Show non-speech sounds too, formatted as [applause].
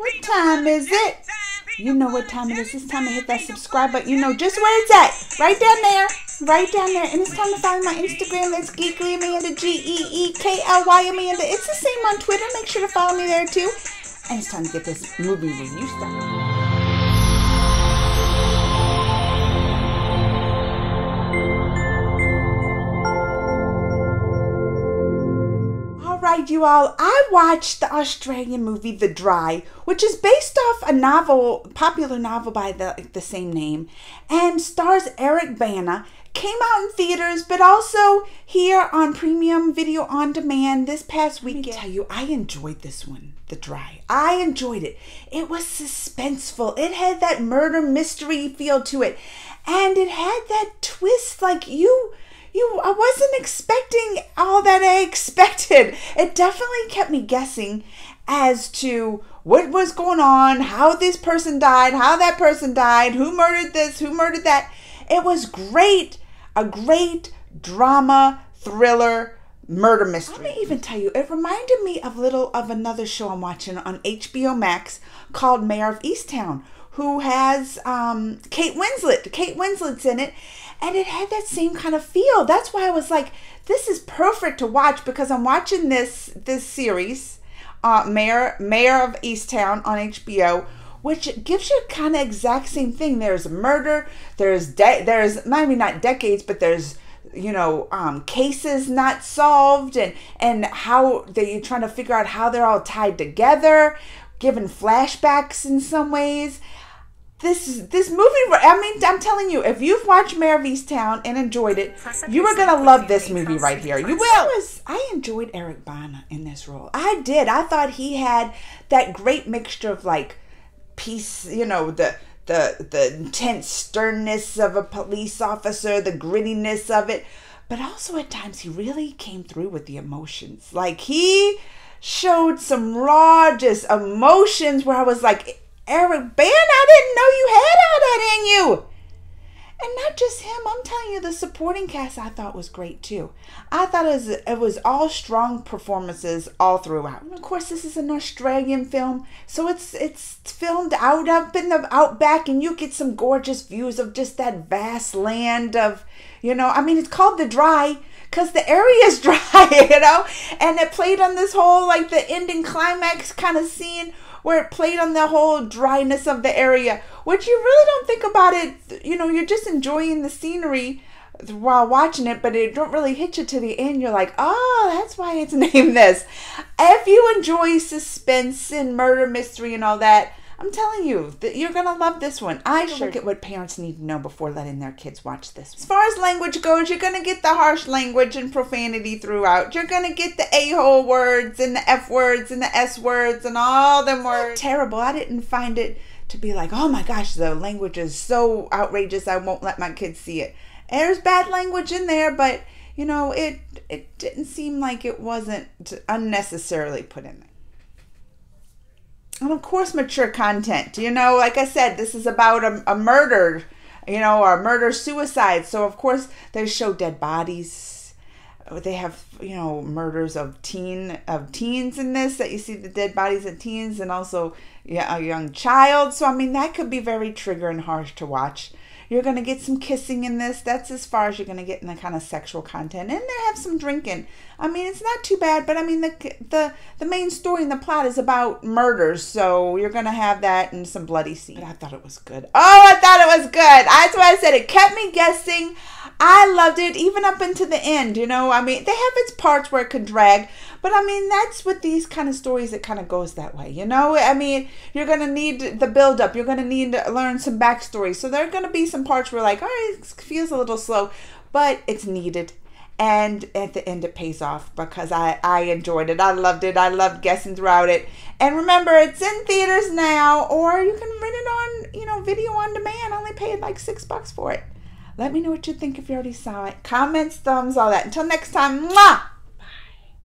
What time is it? You know what time it is. It's time to hit that subscribe button. You know just where it's at. Right down there. Right down there. And it's time to follow my Instagram. It's Geekly Amanda. G-E-E-K-L-Y Amanda. It's the same on Twitter. Make sure to follow me there too. And it's time to get this movie review started. Right, you all, I watched the Australian movie The Dry, which is based off a novel, popular novel by the, the same name, and stars Eric Bana. Came out in theaters, but also here on premium video on demand this past week. I tell you, I enjoyed this one, The Dry. I enjoyed it. It was suspenseful. It had that murder mystery feel to it, and it had that twist like you you I wasn't expecting all that I expected. It definitely kept me guessing as to what was going on, how this person died, how that person died, who murdered this, who murdered that. It was great, a great drama thriller murder mystery. Let me even tell you, it reminded me of little of another show I'm watching on HBO Max called Mare of Easttown, who has um, Kate Winslet. Kate Winslet's in it, and it had that same kind of feel. That's why I was like, this is perfect to watch because I'm watching this this series, uh, Mayor Mare of Easttown on HBO, which gives you kind of exact same thing. There's murder. There's de- there's maybe not decades, but there's you know um, cases not solved and and how they're trying to figure out how they're all tied together given flashbacks in some ways. This this movie i mean i'm telling you if you've watched mare of easttown and enjoyed it you are gonna love this movie right here. You will. I, was, I enjoyed eric bana in this role. I did. I thought he had that great mixture of like peace you know the the the intense sternness of a police officer the grittiness of it but also at times he really came through with the emotions. Like he showed some raw just emotions where i was like Eric Bana, I didn't know you had all that in you. And not just him, I'm telling you, the supporting cast I thought was great too. I thought it was, it was all strong performances all throughout. And of course, this is an Australian film, so it's it's filmed out up in the outback, and you get some gorgeous views of just that vast land of, you know, I mean, it's called the Dry because the area is [laughs] dry, you know, and it played on this whole like the ending climax kind of scene where it played on the whole dryness of the area, which you really don't think about it. You know, you're just enjoying the scenery while watching it, but it don't really hit you to the end. You're like, oh, that's why it's [laughs] named this. If you enjoy suspense and murder mystery and all that, I'm telling you that you're gonna love this one. I sure. look at what parents need to know before letting their kids watch this. As far as language goes, you're gonna get the harsh language and profanity throughout. You're gonna get the a-hole words and the f words and the s words and all them words. Terrible. I didn't find it to be like, oh my gosh, the language is so outrageous. I won't let my kids see it. There's bad language in there, but you know it it didn't seem like it wasn't unnecessarily put in there and of course mature content. You know like i said this is about a, a murder you know or murder suicide. So of course they show dead bodies. They have you know murders of teen of teens in this that you see the dead bodies of teens and also yeah, a young child. So i mean that could be very trigger and harsh to watch you're going to get some kissing in this. That's as far as you're going to get in the kind of sexual content. And they have some drinking. I mean, it's not too bad, but I mean, the the the main story and the plot is about murders, so you're going to have that and some bloody scenes. I thought it was good. Oh, I thought it was good. That's why I said it kept me guessing. I loved it even up into the end, you know. I mean, they have its parts where it could drag, but I mean, that's with these kind of stories, it kind of goes that way, you know? I mean, you're going to need the build up, you're going to need to learn some backstory. So there are going to be some parts where, like, all right, it feels a little slow, but it's needed. And at the end, it pays off because I, I enjoyed it. I loved it. I loved guessing throughout it. And remember, it's in theaters now, or you can rent it on, you know, video on demand. I only paid like six bucks for it. Let me know what you think if you already saw it. Comments, thumbs, all that. Until next time, mwah!